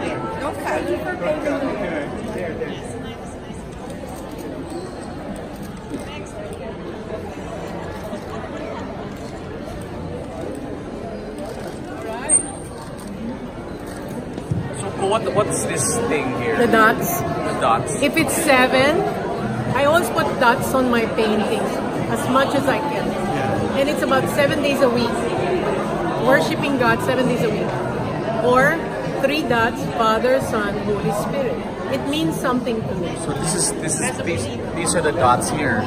No cut. So what what's this thing here? The dots. The dots. If it's seven, I always put dots on my paintings as much as I can. And it's about seven days a week. Worshipping God seven days a week. Or three dots, Father, Son, Holy Spirit. It means something to me. So this is this is these these are the dots here.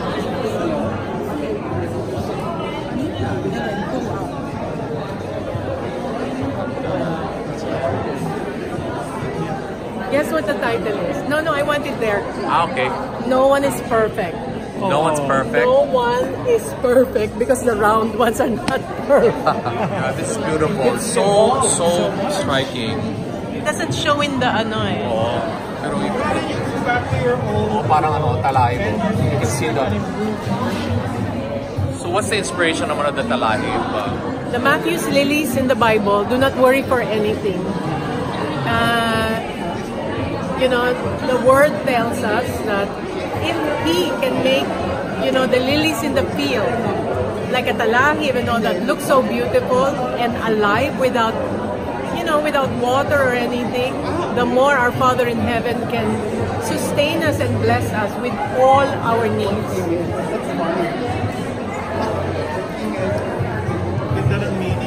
Guess what the title is? No, no, I want it there. Ah, okay. No one is perfect. No one's perfect. No one is perfect because the round ones are not perfect. Yeah, this is beautiful. It's So so striking. It doesn't show in the ano eh. Oh, pero. Oh, parang ano, talahi mo. You can see the... So what's the inspiration naman of the talahi? Uh, The Matthew's lilies in the Bible do not worry for anything. Uh, you know, the word tells us that if He can make, you know, the lilies in the field, like a talahi, even though that looks so beautiful and alive without, know, without water or anything, the more our Father in heaven can sustain us and bless us with all our needs.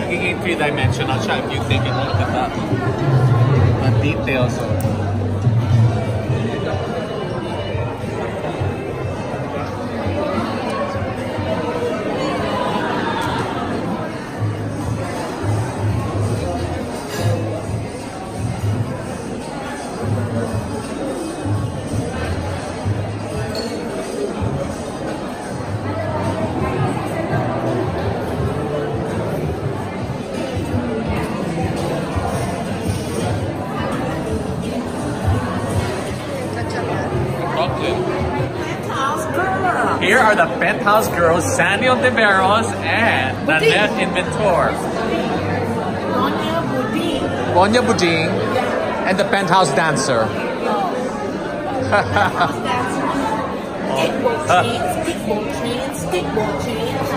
nagiging three-dimensional siya if you take a look at that. The details Here are the penthouse girls, Sandy Ontiveros and Nanette Inventor. Bonya Buding and the penthouse dancer. Chains, chains, chains.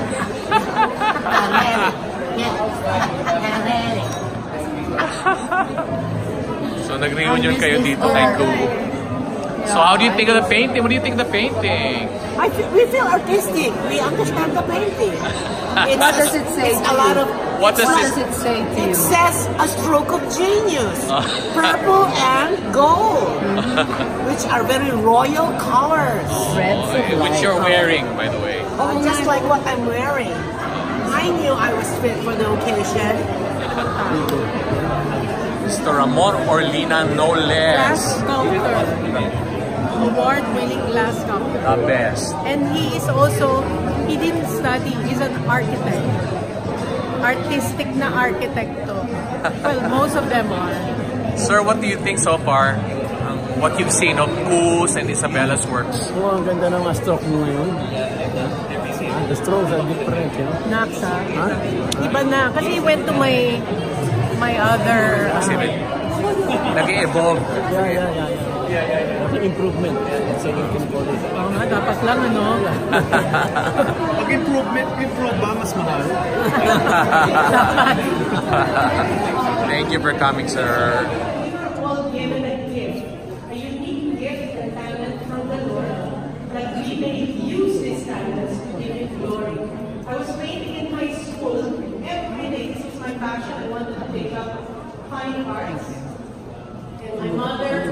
So nag-reunion kayo dito kay. So how do you think of the painting? What do you think of the painting? I feel, we feel artistic. We understand the painting. It's, What does it say It's to a you? lot of. What does What it- does it say to It you? says a stroke of genius, Uh. purple and gold, which are very royal colors. Reds of Oh, Which you're wearing, by the way. Oh, just like what I'm wearing. I knew I was fit for the occasion. Mr. Ramon Orlina, no Glass less. Award-winning glass sculptor. The best. And he is also, he didn't study, he's an architect. Artistic na arkitekto. Well, most of them are. Sir, what do you think so far? Um, what you've seen of Ku's and Isabella's works? Oo, ang ganda ng mga stroke mo ngayon. Ah, the strokes are different, you know? Naksa. Ha? Iba na. Kasi he went to my my other... Kasi uh, nag-evolve. Yeah, yeah, yeah. Yeah. Okay, improvement. That's what we can call it. Oo nga, dapat lang ano. Pag improvement, improve ba mas mahal? Thank you for coming, sir. all given a gift, a unique gift and talent from the Lord, that we may use these talents to give Him glory. I was painting in high school every day. This is my passion. I wanted to pick up fine arts. And my mother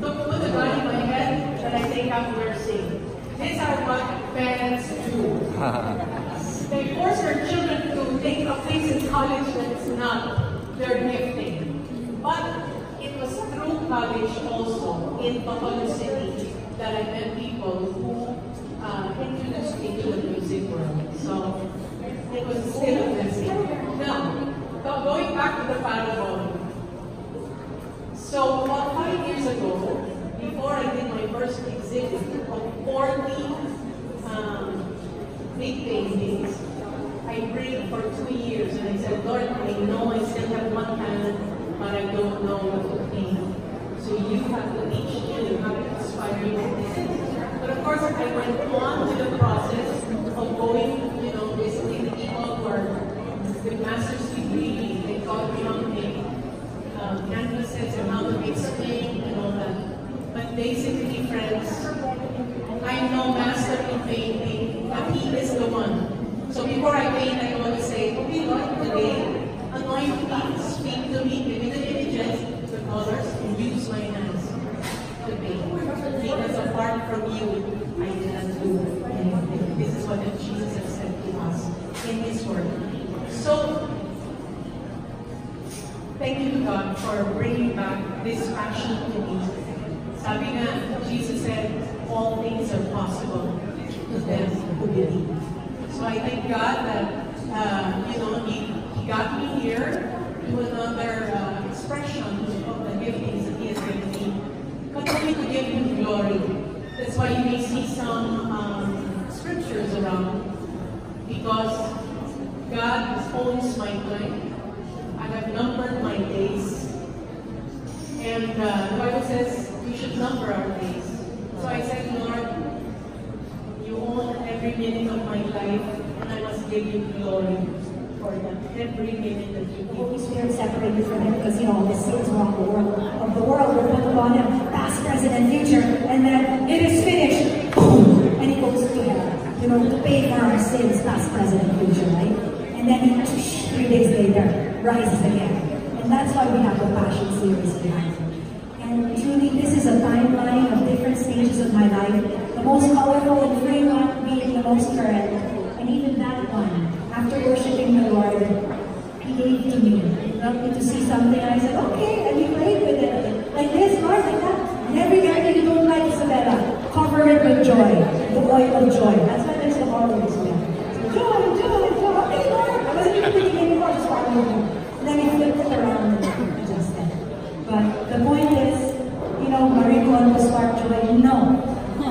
took put a gun in my head that I take up nursing. These are what parents do. They force their children to take a place in college that is not their gifting. But it was through college also in Bacolod City that I met people who uh, introduced me to the music world. So it was still a blessing. Now, go- going back to the parable. So about five years ago, before I did my first exhibit of 40 um, big paintings, I prayed for two years and I said, Lord, I know I still have one hand, but I don't know what to paint. So you have to teach me, you have to inspire me. But of course, I went on to the process of from you, I cannot do anything. This is what Jesus has said to us in His Word. So, thank you God for bringing back this passion to me. Sabi Jesus said, all things are possible to them who believe. So I thank God that, uh, you know, he, he got me here to another uh, expression of the giftings that He has given me. Continue to give Him glory. That's why you may see some um, scriptures around. Because God owns my time. I have numbered my days. And uh, the Bible says we should number our days. So I said, Lord, you own every minute of my life, and I must give you glory for that. Every minute that you give Holy. Spirit separated from him because, you know, the world of the world were put upon him, past, present, and future. And then it is finished. Boom! And he goes to heaven, you know, to pay for our sins, past, present, and future, right? And then he, three days rises again. And that's why we have the Passion series behind it. And truly, this is a timeline of different stages of my life. The most colorful and free one being the most current. And even that one, after worshiping the Lord, He gave to me. He helped me to see something, I said, okay, and He played with it. Like this, Lord, like that. And every area you don't like, Isabella, cover it with joy. The oil of joy. That's why there's the oil of joy. So, joy, joy, joy. Okay, Lord. I wasn't even thinking anymore, just following Him. And then He flipped it around and adjusted. But the point is, you know, Marie Kondo was spark joy. No.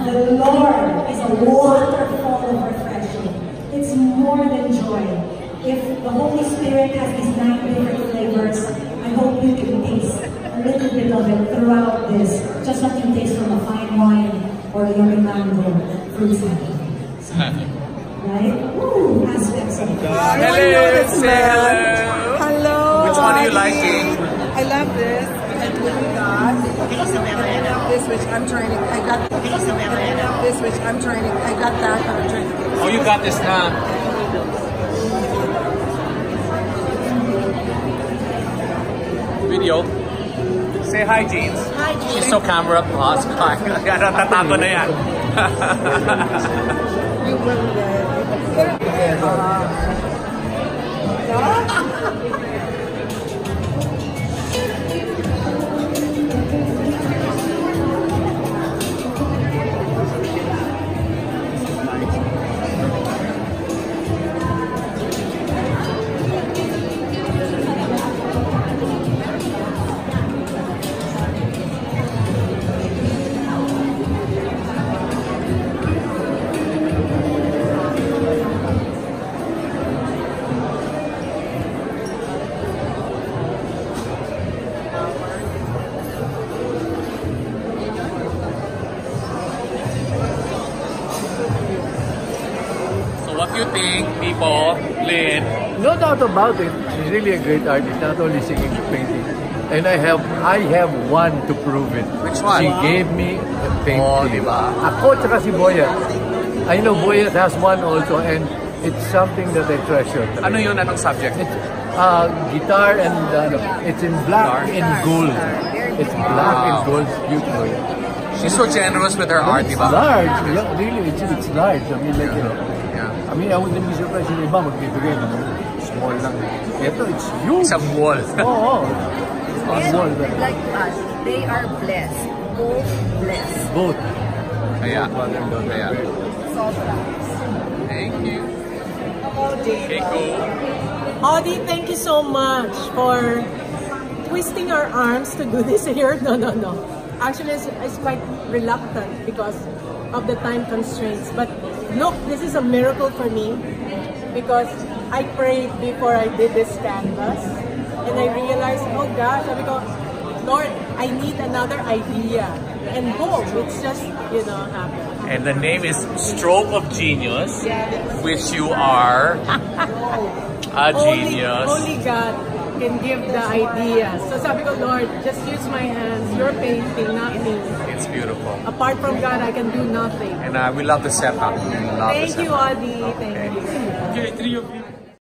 The Lord is a waterfall of refreshing. It's more than joy. If the Holy Spirit has these nine different flavors, I hope you can taste a little bit of it throughout this, just like you taste from a fine wine or a yummy mango fruit salad. Right? Woo! Aspects of it. Hello, say hello. Hello. Which one are you Bobby. liking? I love this. And what we got. And I love this, which I'm trying to. I got. And I love this, which I'm trying to. I got that, but I'm trying to. Oh, you got this now. Video. Say hi, Jeans. Hi, Jeans. She's so camera plus. Kaya natatago na yan. You will uh, get. You think, people? Lynn? No doubt about it. She's really a great artist, not only singing but painting. And I have I have one to prove it. Which one? She gave me a painting. Oh? Ako tsaka si Boyet. I know Boyet has one also and it's something that I treasure. Ano yun? Anong subject? It's uh, guitar and uh, it's in black and gold. It's black and gold. Beautiful. She's so generous with her art, It's di ba? large. Yeah, really, it's, it's large. I mean, like, you know, mean, I wouldn't be surprised yung iba magbibigay ng small lang. Ito, it's huge. Isang wall. Oo. Oh, small. like us, they are blessed. Both blessed. Both. Kaya. Mother and daughter. Kaya. Sobra. Thank you. Audie. Okay, cool. Audie, thank you so much for twisting our arms to do this here. No, no, no. Actually, I was- I was quite reluctant because of the time constraints. But look, this is a miracle for me because I prayed before I did this canvas. And I realized, oh gosh, sabi ko, Lord, I need another idea. And boom, it's just, you know, happened. And the name is Stroke of Genius, Yes. which you are a Only, genius. only God can give the ideas. So sabi ko, Lord, just use my hands. You're painting, not me. It's beautiful. Apart from God, I can do nothing. And uh, we love the setup. We love the Thank you, setup. Audie. Thank you. Okay, three of you.